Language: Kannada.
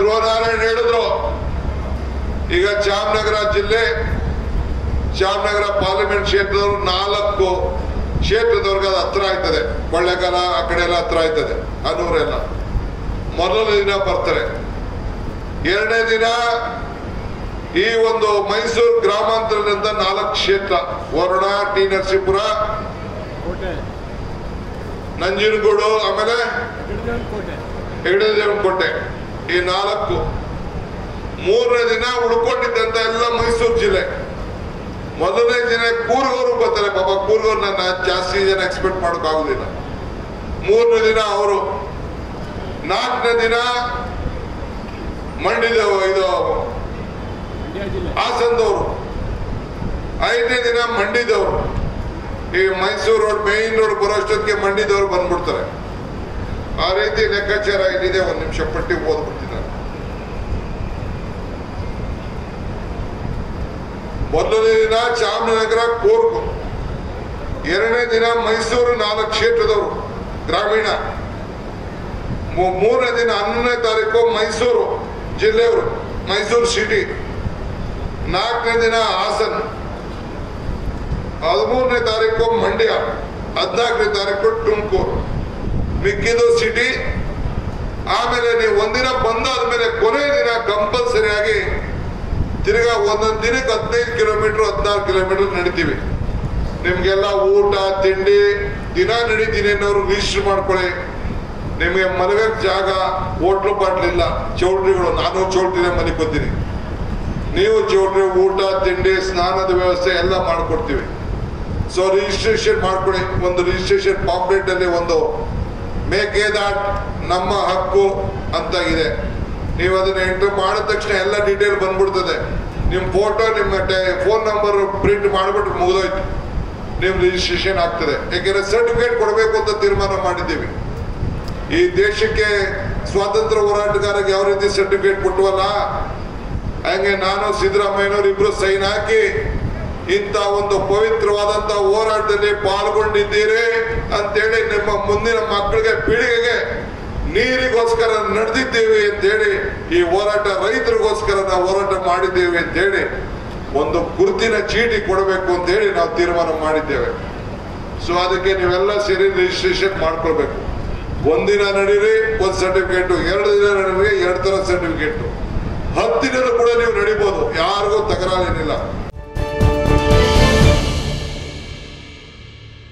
ಧ್ರುವನಾರಾಯಣ ಹೇಳಿದ್ರು. ಈಗ ಚಾಮನಗರ ಜಿಲ್ಲೆ ಚಾಮನಗರ ಪಾರ್ಲಿಮೆಂಟ್ ಕ್ಷೇತ್ರದವರು ನಾಲ್ಕು ಕ್ಷೇತ್ರದವ್ರಿಗೆ ಅದು ಹತ್ರ ಆಯ್ತದೆ. ಕೊಳ್ಳೆಗಾಲ ಆ ಕಡೆ ಎಲ್ಲ ಹತ್ರ ಆಯ್ತದೆ. ಅನೂರೆಲ್ಲ ಮೊದಲನೇ ದಿನ ಬರ್ತಾರೆ. ಎರಡನೇ ದಿನ ಈ ಒಂದು ಮೈಸೂರು ಗ್ರಾಮಾಂತರದಿಂದ ನಾಲ್ಕು ಕ್ಷೇತ್ರ ವರುಣ ಟಿ ನರಸೀಪುರ ನಂಜನಗೂಡು ಆಮೇಲೆ ಹೆಗಡೆ ಕೋಟೆ. ಈ ನಾಲ್ಕು. ಮೂರನೇ ದಿನ ಉಳ್ಕೊಂಡಿದ್ದಂತ ಎಲ್ಲ ಮೈಸೂರು ಜಿಲ್ಲೆ. ಮೊದಲನೇ ದಿನ ಕೂರ್ಗೋರು ಬರ್ತಾರೆ ಪಾಪ, ಕೂರ್ಗೋರ್ ನನ್ನ ಜಾಸ್ತಿ ಜನ ಎಕ್ಸ್ಪೆಕ್ಟ್ ಮಾಡೋಕ್ಕಾಗೋದಿಲ್ಲ ಮೂರನೇ ದಿನ ಅವರು. ನಾಲ್ಕನೇ ದಿನ ಮಂಡ್ಯದ ಇದು ಹಾಸನದವರು. ಐದನೇ ದಿನ ಮಂಡಿದವರು ಈ ಮೈಸೂರು ರೋಡ್ ಮೇನ್ ರೋಡ್ ಬರೋಷ್ಟೊತ್ತಿಗೆ ಮಂಡಿದವರು ಬಂದ್ಬಿಡ್ತಾರೆ. ಆ ರೀತಿ ಲೆಕ್ಕಾಚಾರ ಇಲ್ಲಿದೆ, ಒಂದು ನಿಮಿಷ ಪಟ್ಟಿ ಓದ್ಬಿಡ್ತೀನಿ ನಾನು ಮೊದಲನೇ ದಿನ ಚಾಮರಾಜನಗರ ಕೋರ್ಕು ಎರಡನೇ ದಿನ ಮೈಸೂರು ನಾಲ್ಕು ಕ್ಷೇತ್ರದವರು, ಗ್ರಾಮೀಣ. ಮೂರನೇ ದಿನ ಹನ್ನೊಂದನೇ ತಾರೀಕು ಮೈಸೂರು ಜಿಲ್ಲೆಯವರು, ಮೈಸೂರು ಸಿಟಿ. ನಾಲ್ಕನೇ ದಿನ ಹಾಸನ. ಹದಿಮೂರನೇ ತಾರೀಕು ಮಂಡ್ಯ. ಹದಿನಾಲ್ಕನೇ ತಾರೀಕು ತುಮಕೂರು. ಮಿಕ್ಕಿದು ಸಿಟಿ. ಆಮೇಲೆ ನೀವು ಒಂದಿನ ಬಂದಾದ್ಮೇಲೆ ಕೊನೆ ದಿನ ಕಂಪಲ್ಸರಿಯಾಗಿ ತಿರ್ಗಾ ಒಂದೊಂದು ದಿನಕ್ಕೆ ಹದಿನೈದು ಕಿಲೋಮೀಟರ್ ಹದಿನಾರು ಕಿಲೋಮೀಟರ್ ನಡಿತೀವಿ. ನಿಮ್ಗೆಲ್ಲ ಊಟ, ತಿಂಡಿ, ದಿನ ನಡೀತೀನಿ ಅನ್ನೋರು ರಿಜಿಸ್ಟರ್ ಮಾಡ್ಕೊಳ್ಳಿ. ನಿಮಗೆ ಮಲಗಕ್ ಜಾಗ ಹೋಟ್ಲು ಬಾಟ್ಲಿಲ್ಲ ಚೌಟ್ರಿಗಳು ನಾನು ಚೌಲ್ಟ್ರಿನೇ ಮಲಿಕೋತೀನಿ. ನೀವು ಚೌಟ್ರಿ ಊಟ, ತಿಂಡಿ, ಸ್ನಾನದ ವ್ಯವಸ್ಥೆ ಎಲ್ಲ ಮಾಡ್ಕೊಡ್ತೀವಿ. ಸೊ ರಿಜಿಸ್ಟ್ರೇಷನ್ ಮಾಡ್ಕೊಳ್ಳಿ. ಒಂದು ರಿಜಿಸ್ಟ್ರೇಷನ್ ಪಾಂಪ್ಲೆಟ್ ಅಲ್ಲಿ ಒಂದು ಮೇಕೆದಾಟ್ ನಮ್ಮ ಹಕ್ಕು ಅಂತ ಇದೆ. ನೀವು ಅದನ್ನ ಎಂಟ್ರಿ ಮಾಡಿದ ತಕ್ಷಣ ಎಲ್ಲ ಡೀಟೇಲ್ ಬಂದ್ಬಿಡ್ತದೆ. ನಿಮ್ಮ ಫೋಟೋ ನಿಮ್ಮ ಫೋನ್ ನಂಬರ್ ಪ್ರಿಂಟ್ ಮಾಡಿಬಿಟ್ಟು ಮುಗಿದೋಯ್ತು. ನಿಮ್ಮ ರಿಜಿಸ್ಟ್ರೇಷನ್ ಆಗ್ತದೆ. ಯಾಕೆಂದ್ರೆ ಸರ್ಟಿಫಿಕೇಟ್ ಕೊಡಬೇಕು ಅಂತ ತೀರ್ಮಾನ ಮಾಡಿದ್ದೀವಿ. ಈ ದೇಶಕ್ಕೆ ಸ್ವಾತಂತ್ರ್ಯ ಹೋರಾಟಗಾರರಿಗೆ ಯಾವ ರೀತಿ ಸರ್ಟಿಫಿಕೇಟ್ ಕೊಟ್ಟವಲ್ಲ ಹಂಗೆ ನಾನು ಸಿದ್ದರಾಮಯ್ಯನವರು ಇಬ್ರು ಸೈನ್ ಹಾಕಿ ಇಂಥ ಒಂದು ಪವಿತ್ರವಾದಂತ ಹೋರಾಟದಲ್ಲಿ ಪಾಲ್ಗೊಂಡಿದ್ದೀರಿ ಅಂತೇಳಿ ನಿಮ್ಮ ಮುಂದಿನ ಮಕ್ಕಳಿಗೆ, ಪೀಳಿಗೆಗೆ ನೀರಿಗೋಸ್ಕರ ಅಂತ ಅಂತೇಳಿ ಈ ಹೋರಾಟ ರೈತರಿಗೋಸ್ಕರ ನಾವು ಹೋರಾಟ ಮಾಡಿದ್ದೇವೆ ಅಂತೇಳಿ ಒಂದು ಗುರುತಿನ ಚೀಟಿ ಕೊಡಬೇಕು ಅಂತ ಹೇಳಿ ನಾವು ತೀರ್ಮಾನ ಮಾಡಿದ್ದೇವೆ. ಸೊ ಅದಕ್ಕೆ ನೀವೆಲ್ಲ ಸೇರಿ ರಿಜಿಸ್ಟ್ರೇಷನ್ ಮಾಡ್ಕೊಳ್ಬೇಕು. ಒಂದಿನ ನಡೀರಿ, ಒಂದು ಸರ್ಟಿಫಿಕೇಟ್ ಎರಡು ದಿನ ನಡೀರಿ, ಎರಡು ತರ ಸರ್ಟಿಫಿಕೇಟ್ ಹತ್ತು ದಿನ ಕೂಡ ನೀವು ನಡಿಬೋದು. ಯಾರಿಗೂ ತಕರಾರೇನಿಲ್ಲ